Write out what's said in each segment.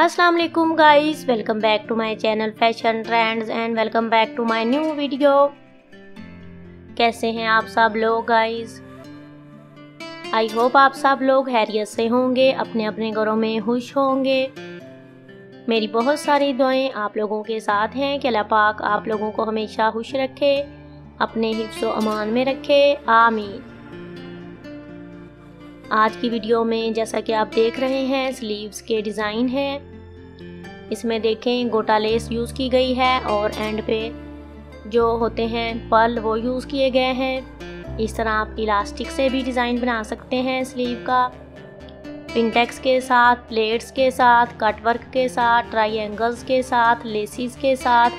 अस्सलाम वालेकुम guys welcome back to my channel fashion trends and welcome back to my new video कैसे हैं आप सब लोग गाइस आई होप आप सब लोग हैरियत से होंगे अपने अपने घरों में खुश होंगे। मेरी बहुत सारी दुआएँ आप लोगों के साथ हैं कि अल्लाह पाक आप लोगों को हमेशा खुश रखे, अपने हिफ्स अमान में रखे। आमीन। आज की वीडियो में जैसा कि आप देख रहे हैं स्लीव्स के डिज़ाइन है। इसमें देखें गोटा लेस यूज़ की गई है और एंड पे जो होते हैं, पल वो यूज़ किए गए हैं। इस तरह आप इलास्टिक से भी डिज़ाइन बना सकते हैं स्लीव का। पिंटेक्स के साथ प्लेट्स के साथ कटवर्क के साथ ट्राई एंगल्स के साथ लेसिस के साथ।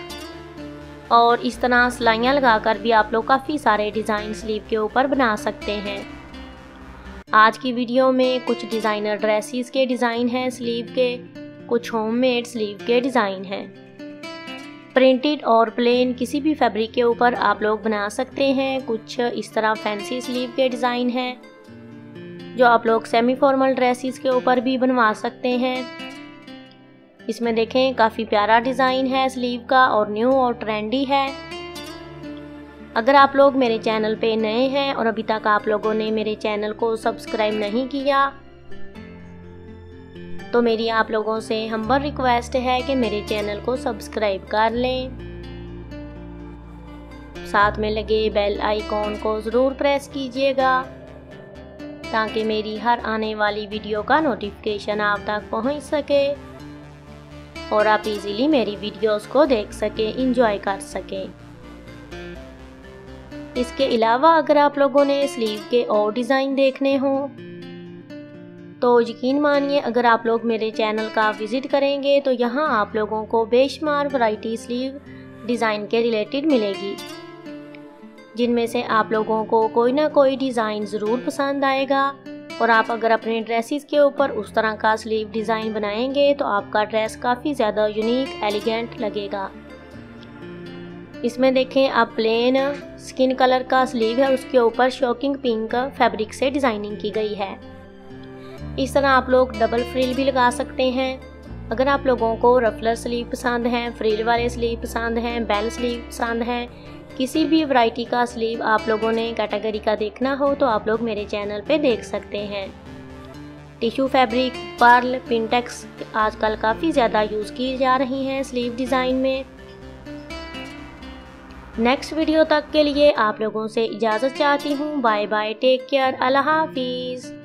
और इस तरह सिलाइयाँ लगाकर भी आप लोग काफ़ी सारे डिज़ाइन स्लीव के ऊपर बना सकते हैं। आज की वीडियो में कुछ डिज़ाइनर ड्रेसिस के डिज़ाइन हैं स्लीव के। कुछ होममेड स्लीव के डिज़ाइन हैं। प्रिंटेड और प्लेन किसी भी फैब्रिक के ऊपर आप लोग बना सकते हैं। कुछ इस तरह फैंसी स्लीव के डिज़ाइन हैं, जो आप लोग सेमी फॉर्मल ड्रेसेस के ऊपर भी बनवा सकते हैं। इसमें देखें, काफ़ी प्यारा डिज़ाइन है स्लीव का और न्यू और ट्रेंडी है। अगर आप लोग मेरे चैनल पे नए हैं और अभी तक आप लोगों ने मेरे चैनल को सब्सक्राइब नहीं किया तो मेरी आप लोगों से हम्बर रिक्वेस्ट है कि मेरे चैनल को सब्सक्राइब कर लें। साथ में लगे बेल आइकॉन को ज़रूर प्रेस कीजिएगा, ताकि मेरी हर आने वाली वीडियो का नोटिफिकेशन आप तक पहुँच सके और आप इजीली मेरी वीडियोस को देख सकें इंजॉय कर सकें। इसके अलावा अगर आप लोगों ने स्लीव के और डिज़ाइन देखने हों तो यकीन मानिए, अगर आप लोग मेरे चैनल का विज़िट करेंगे तो यहाँ आप लोगों को बेशुमार वैरायटी स्लीव डिज़ाइन के रिलेटेड मिलेगी, जिनमें से आप लोगों को कोई ना कोई डिज़ाइन ज़रूर पसंद आएगा। और आप अगर अपने ड्रेसेस के ऊपर उस तरह का स्लीव डिज़ाइन बनाएँगे तो आपका ड्रेस काफ़ी ज़्यादा यूनिक, एलिगेंट लगेगा। इसमें देखें, आप प्लेन स्किन कलर का स्लीव है, उसके ऊपर शॉकिंग पिंक फैब्रिक से डिज़ाइनिंग की गई है। इस तरह आप लोग डबल फ्रिल भी लगा सकते हैं। अगर आप लोगों को रफलर स्लीव पसंद हैं फ्रिल वाले स्लीव पसंद हैं बेल स्लीव पसंद हैं, किसी भी वैरायटी का स्लीव आप लोगों ने कैटेगरी का देखना हो तो आप लोग मेरे चैनल पे देख सकते हैं। टिश्यू फैब्रिक पर्ल पिंटेक्स आजकल काफ़ी ज़्यादा यूज़ की जा रही हैं स्लीव डिज़ाइन में। नेक्स्ट वीडियो तक के लिए आप लोगों से इजाज़त चाहती हूँ। बाय बाय टेक केयर अल्लाह हाफिज़